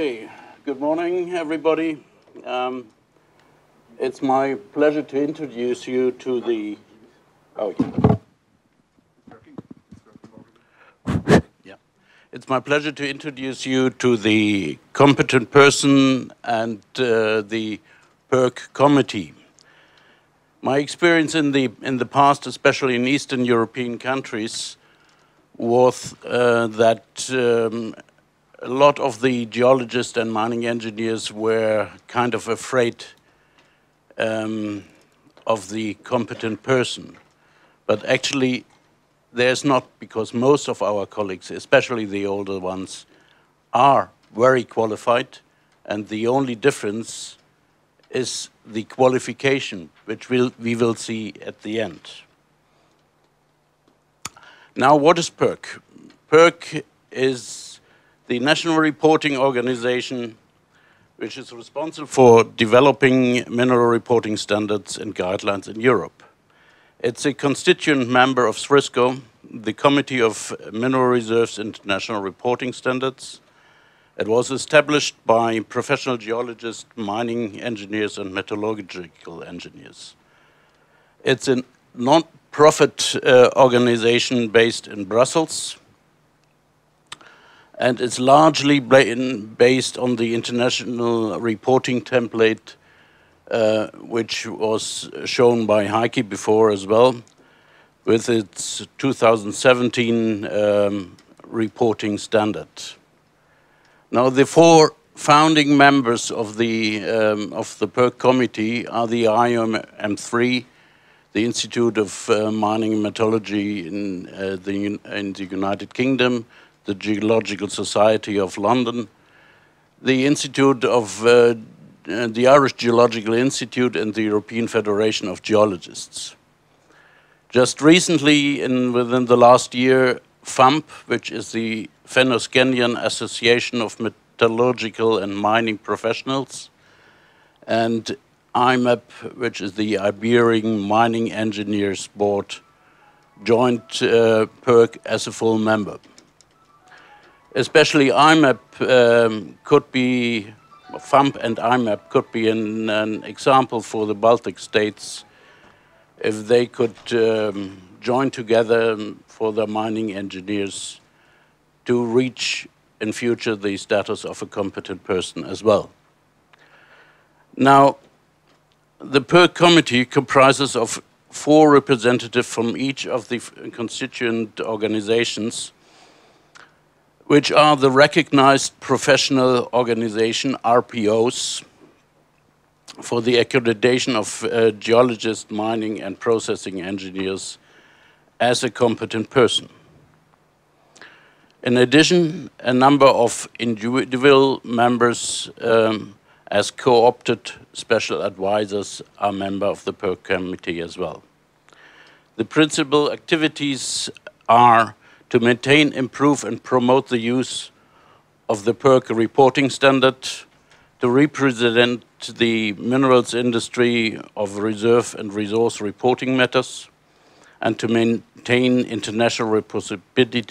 Okay, good morning, everybody. Um, it's my pleasure to introduce you to the. Oh, yeah. yeah. It's my pleasure to introduce you to the competent person and uh, the PERC committee. My experience in the in the past, especially in Eastern European countries, was uh, that um, a lot of the geologists and mining engineers were kind of afraid um, of the competent person. But actually, there's not, because most of our colleagues, especially the older ones, are very qualified, and the only difference is the qualification, which we'll, we will see at the end. Now, what is PERC? PERC is the National Reporting Organization, which is responsible for developing mineral reporting standards and guidelines in Europe. It's a constituent member of CRIRSCO, the Committee of Mineral Reserves International Reporting Standards. It was established by professional geologists, mining engineers, and metallurgical engineers. It's a non-profit uh, organization based in Brussels and it's largely based on the international reporting template, uh, which was shown by Heike before as well, with its 2017 um, reporting standard. Now, the four founding members of the um, of the PERC committee are the IOM3, the Institute of uh, Mining and Metallurgy in, uh, the, in the United Kingdom, the Geological Society of London, the Institute of uh, uh, the Irish Geological Institute and the European Federation of Geologists. Just recently, in, within the last year, FAMP, which is the Fennoscandian Association of Metallurgical and Mining Professionals, and IMEP, which is the Iberian Mining Engineers Board, joined uh, PERC as a full member especially IMAP um, could be, FAMP and IMAP could be an, an, example for the Baltic states if they could um, join together for the mining engineers to reach in future the status of a competent person as well. Now, the PERC committee comprises of four representatives from each of the constituent organizations which are the recognized professional organization, RPOs, for the accreditation of uh, geologists, mining and processing engineers as a competent person. In addition, a number of individual members um, as co-opted special advisors are member of the PERC committee as well. The principal activities are to maintain, improve, and promote the use of the PERC reporting standard, to represent the minerals industry of reserve and resource reporting matters, and to maintain international reciprocity,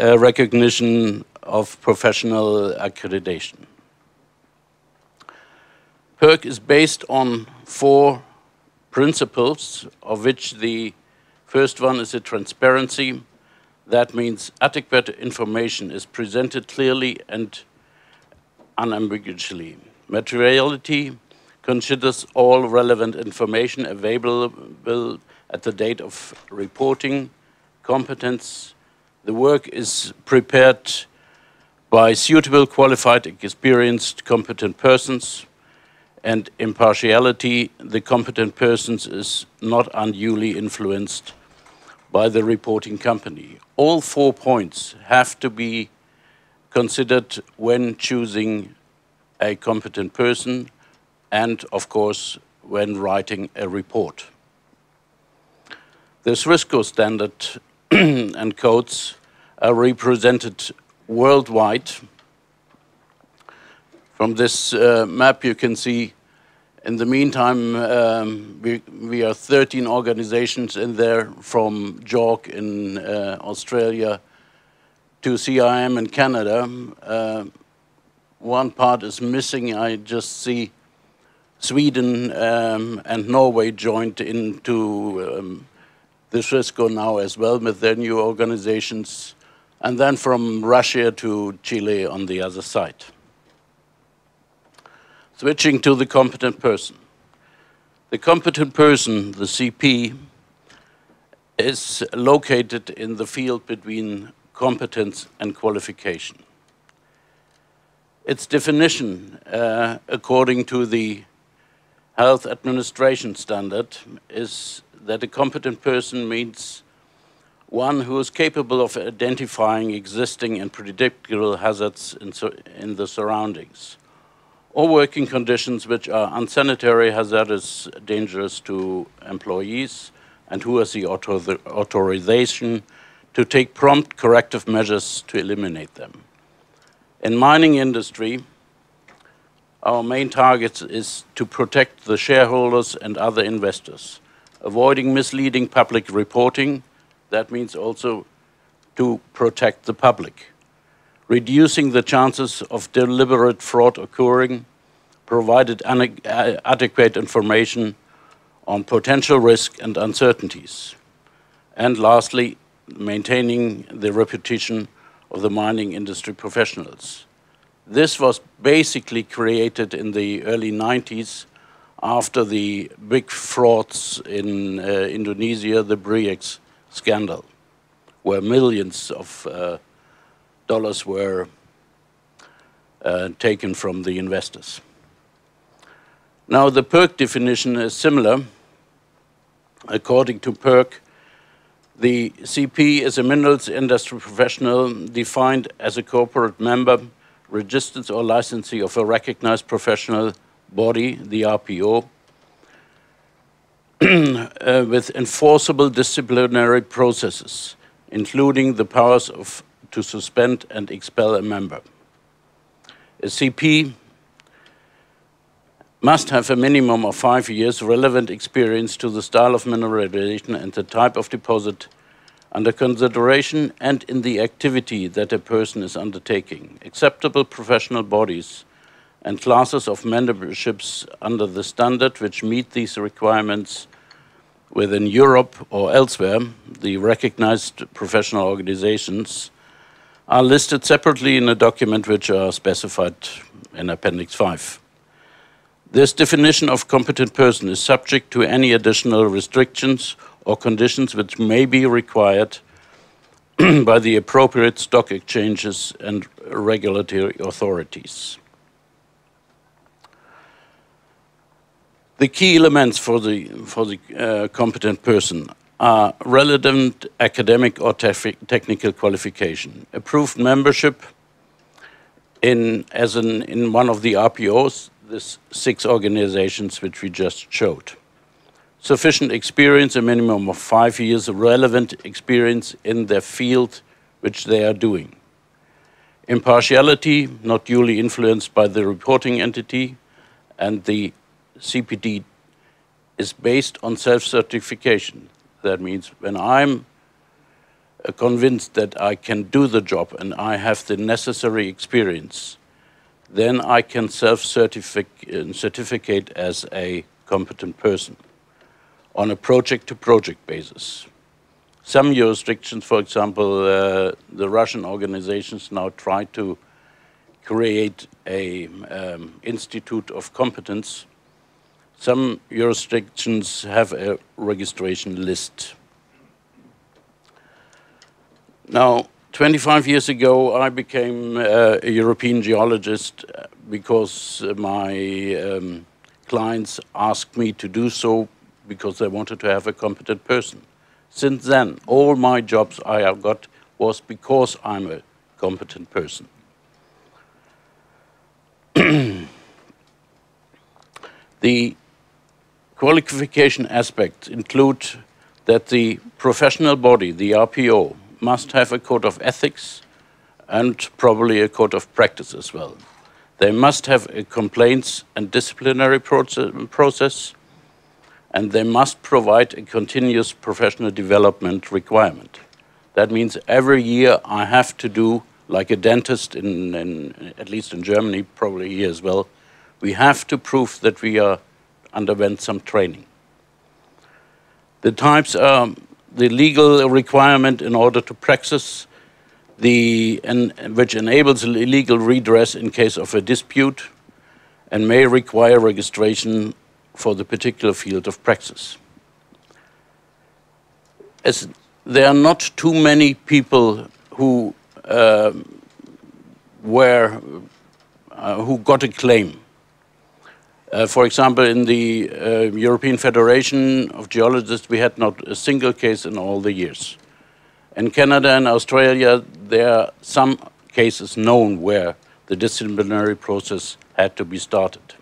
uh, recognition of professional accreditation. PERC is based on four principles, of which the First one is the transparency. That means adequate information is presented clearly and unambiguously. Materiality considers all relevant information available at the date of reporting. Competence, the work is prepared by suitable, qualified, experienced, competent persons and impartiality, the competent persons is not unduly influenced by the reporting company. All four points have to be considered when choosing a competent person and, of course, when writing a report. The CRIRSCO standard and codes are represented worldwide. From this uh, map you can see in the meantime, um, we, we are 13 organizations in there from JORC in uh, Australia to CIM in Canada. Uh, one part is missing. I just see Sweden um, and Norway joined into um, the CRIRSCO now as well with their new organizations, and then from Russia to Chile on the other side. Switching to the competent person. The competent person, the CP, is located in the field between competence and qualification. Its definition, uh, according to the Health Administration Standard, is that a competent person means one who is capable of identifying existing and predictable hazards in, in the surroundings or working conditions which are unsanitary, hazardous, dangerous to employees, and who has the author authorization to take prompt corrective measures to eliminate them. In mining industry, our main target is to protect the shareholders and other investors, avoiding misleading public reporting. That means also to protect the public reducing the chances of deliberate fraud occurring, provided adequate information on potential risk and uncertainties, and lastly, maintaining the reputation of the mining industry professionals. This was basically created in the early 90s after the big frauds in uh, Indonesia, the Bre-X scandal, where millions of uh, dollars were uh, taken from the investors. Now, the PERC definition is similar. According to PERC, the CP is a minerals industry professional defined as a corporate member, registered or licensee of a recognized professional body, the RPO, uh, with enforceable disciplinary processes, including the powers of to suspend and expel a member. A CP must have a minimum of five years relevant experience to the style of mineralization and the type of deposit under consideration and in the activity that a person is undertaking. Acceptable professional bodies and classes of memberships under the standard which meet these requirements within Europe or elsewhere, the recognized professional organizations are listed separately in a document which are specified in Appendix 5. This definition of competent person is subject to any additional restrictions or conditions which may be required by the appropriate stock exchanges and regulatory authorities. The key elements for the, for the uh, competent person are relevant academic or technical qualification, approved membership in, as an, in one of the RPOs, the six organizations which we just showed. Sufficient experience, a minimum of five years, of relevant experience in their field which they are doing. Impartiality, not duly influenced by the reporting entity, and the CPD is based on self-certification. That means when I'm uh, convinced that I can do the job and I have the necessary experience, then I can self-certificate as a competent person on a project-to-project -project basis. Some jurisdictions, for example, uh, the Russian organizations now try to create a um, institute of competence some jurisdictions have a registration list. Now, 25 years ago, I became uh, a European geologist uh, because my um, clients asked me to do so because they wanted to have a competent person. Since then, all my jobs I have got was because I'm a competent person. the Qualification aspects include that the professional body, the RPO, must have a code of ethics and probably a code of practice as well. They must have a complaints and disciplinary process, and they must provide a continuous professional development requirement. That means every year I have to do, like a dentist, in, in, at least in Germany, probably here as well, we have to prove that we are underwent some training. The types are the legal requirement in order to practice, the, en, which enables legal redress in case of a dispute and may require registration for the particular field of praxis. As there are not too many people who uh, were uh, who got a claim. Uh, for example, in the uh, European Federation of Geologists, we had not a single case in all the years. In Canada and Australia, there are some cases known where the disciplinary process had to be started.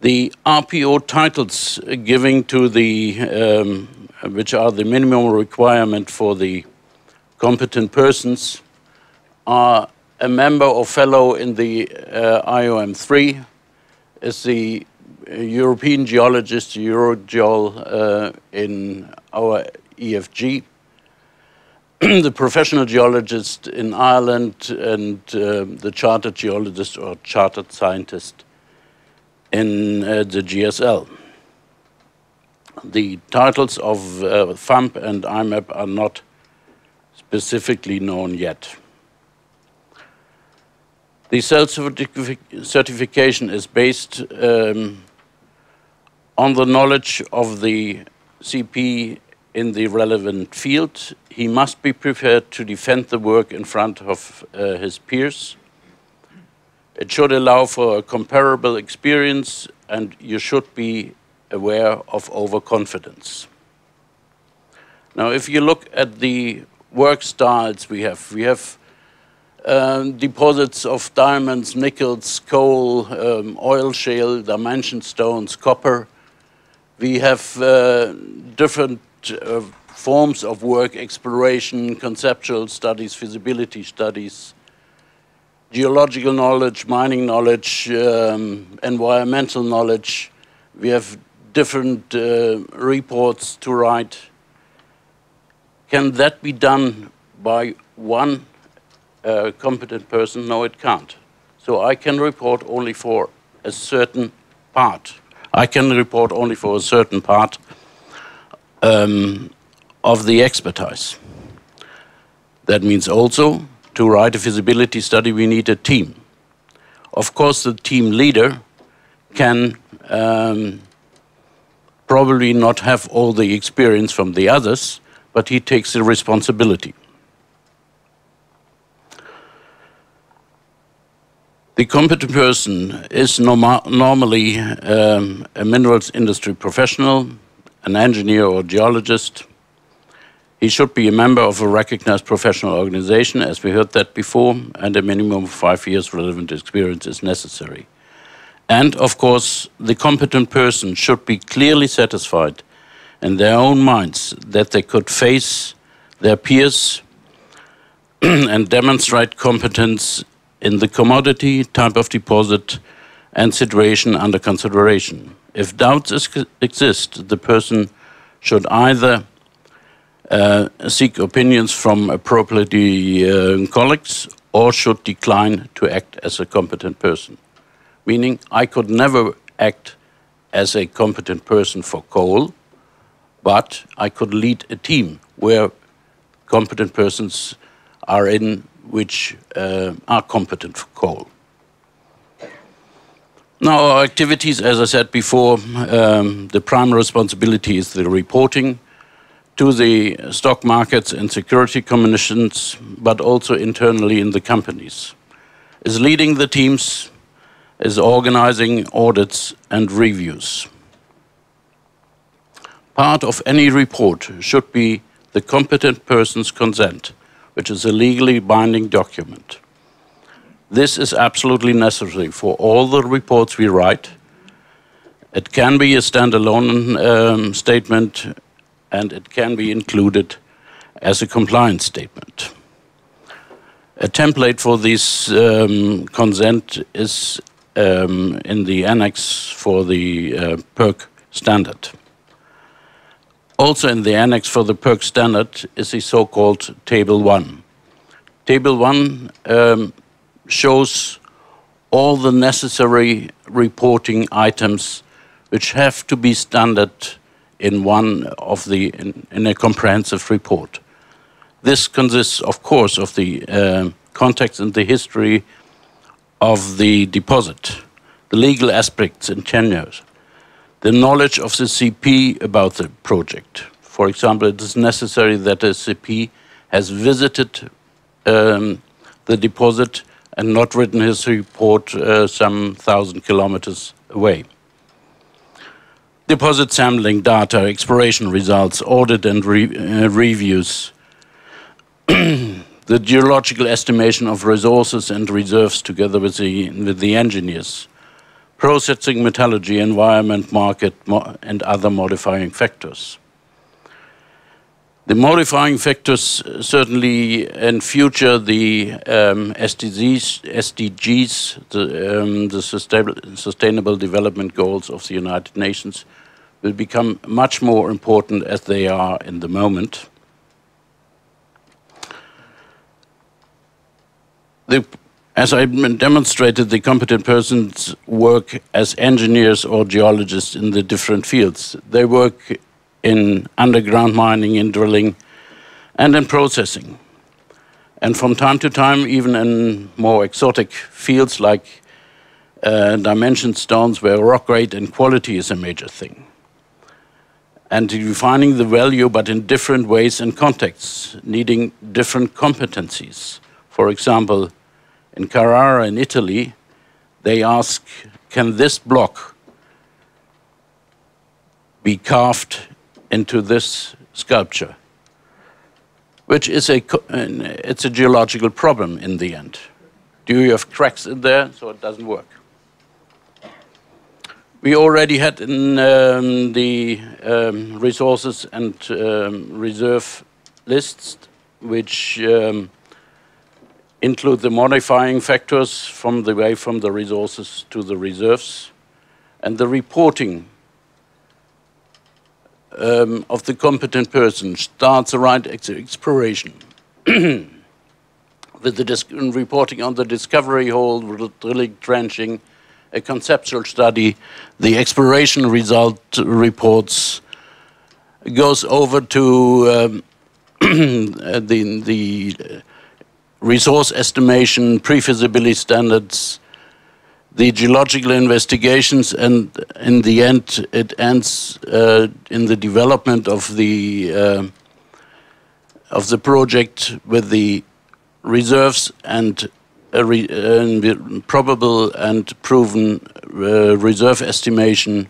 The RPO titles giving to the, um, which are the minimum requirement for the competent persons, are a member or fellow in the uh, IOM3, is the European geologist, Eurogeol, uh, in our EFG, the professional geologist in Ireland, and uh, the chartered geologist or chartered scientist in uh, the GSL. The titles of uh, FAMP and IMAP are not specifically known yet. The self-certification is based um, on the knowledge of the CP in the relevant field. He must be prepared to defend the work in front of uh, his peers it should allow for a comparable experience, and you should be aware of overconfidence. Now, if you look at the work styles we have, we have um, deposits of diamonds, nickels, coal, um, oil shale, dimension stones, copper. We have uh, different uh, forms of work, exploration, conceptual studies, feasibility studies, geological knowledge, mining knowledge, um, environmental knowledge. We have different uh, reports to write. Can that be done by one uh, competent person? No, it can't. So I can report only for a certain part. I can report only for a certain part um, of the expertise. That means also to write a feasibility study, we need a team. Of course, the team leader can um, probably not have all the experience from the others, but he takes the responsibility. The competent person is norma normally um, a minerals industry professional, an engineer or geologist, he should be a member of a recognized professional organization, as we heard that before, and a minimum of five years relevant experience is necessary. And of course, the competent person should be clearly satisfied in their own minds that they could face their peers and demonstrate competence in the commodity, type of deposit, and situation under consideration. If doubts exist, the person should either uh, seek opinions from appropriately uh, colleagues or should decline to act as a competent person. Meaning, I could never act as a competent person for coal, but I could lead a team where competent persons are in which uh, are competent for coal. Now, our activities, as I said before, um, the primary responsibility is the reporting, to the stock markets and security commissions, but also internally in the companies, is leading the teams, is organizing audits and reviews. Part of any report should be the competent person's consent, which is a legally binding document. This is absolutely necessary for all the reports we write. It can be a standalone um, statement and it can be included as a compliance statement. A template for this um, consent is um, in the annex for the uh, PERC standard. Also in the annex for the PERC standard is the so-called Table 1. Table 1 um, shows all the necessary reporting items which have to be standard in one of the in, in a comprehensive report. This consists, of course, of the uh, context and the history of the deposit, the legal aspects and tenures, the knowledge of the CP about the project. For example, it is necessary that the CP has visited um, the deposit and not written his report uh, some thousand kilometers away. Deposit sampling data, exploration results, audit and re uh, reviews, the geological estimation of resources and reserves together with the, with the engineers, processing metallurgy, environment, market, mo and other modifying factors. The modifying factors uh, certainly in future the um, SDGs, SDGs the, um, the sustainable, sustainable Development Goals of the United Nations, will become much more important as they are in the moment. The, as I demonstrated, the competent persons work as engineers or geologists in the different fields. They work in underground mining, in drilling, and in processing. And from time to time, even in more exotic fields like uh, dimension stones, where rock rate and quality is a major thing. And defining the value, but in different ways and contexts, needing different competencies. For example, in Carrara in Italy, they ask, can this block be carved into this sculpture, which is a, it's a geological problem in the end. Do you have cracks in there so it doesn't work? We already had in um, the um, resources and um, reserve lists, which um, include the modifying factors from the way from the resources to the reserves, and the reporting um, of the competent person starts the right ex exploration. With the reporting on the discovery hole, drilling, trenching, a conceptual study, the exploration result reports goes over to um, the, the resource estimation, pre-feasibility standards, the geological investigations, and in the end, it ends uh, in the development of the uh, of the project with the reserves and re probable and proven uh, reserve estimation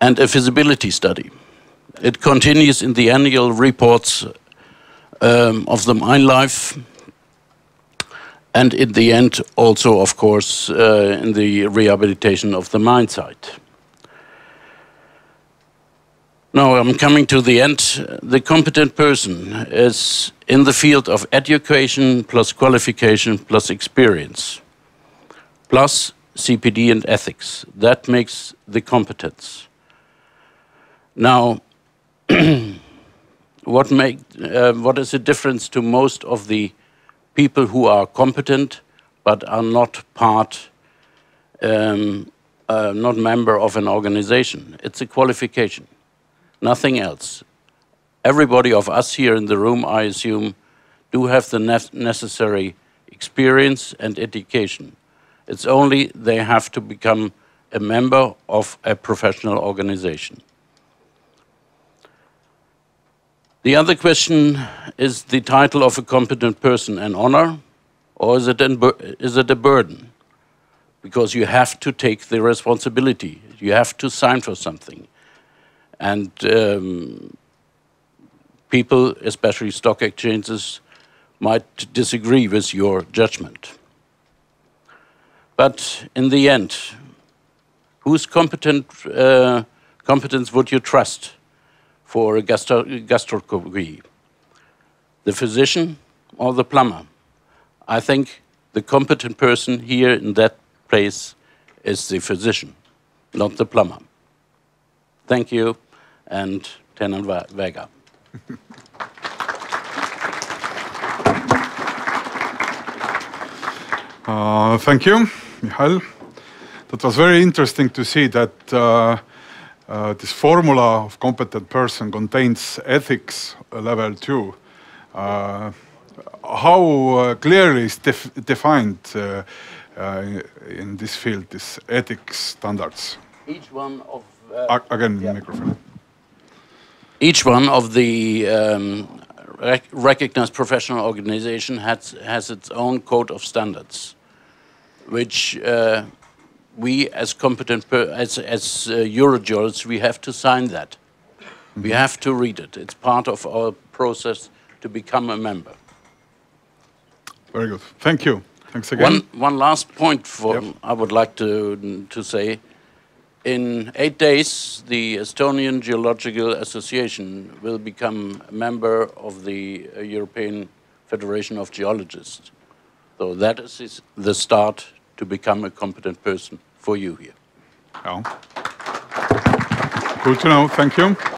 and a feasibility study. It continues in the annual reports um, of the mine life and in the end also, of course, uh, in the rehabilitation of the mine site. Now I'm coming to the end. The competent person is in the field of education plus qualification plus experience, plus CPD and ethics. That makes the competence. Now, what, make, uh, what is the difference to most of the people who are competent but are not part, um, uh, not member of an organization. It's a qualification, nothing else. Everybody of us here in the room, I assume, do have the ne necessary experience and education. It's only they have to become a member of a professional organization. The other question is the title of a competent person an honor or is it, is it a burden? Because you have to take the responsibility. You have to sign for something. And um, people, especially stock exchanges, might disagree with your judgment. But in the end, whose competent, uh, competence would you trust? For a gastro gastroscopy? The physician or the plumber? I think the competent person here in that place is the physician, not the plumber. Thank you, and Tenan Ve- Vega. Uh, thank you, Michael. That was very interesting to see that uh, uh, this formula of competent person contains ethics level two. Uh, how uh, clearly is def defined uh, uh, in this field this ethics standards? Each one of A- again, microphone. each one of the um, rec recognized professional organization has has its own code of standards, which uh, we as competent per as as uh, Eurogeols we have to sign that. We have to read it. It's part of our process to become a member. Very good. Thank you. Thanks again. One, one last point for Yep. I would like to, to say. In eight days, the Estonian Geological Association will become a member of the uh, European Federation of Geologists. So that is the start to become a competent person for you here. Yeah. Good to know. Thank you.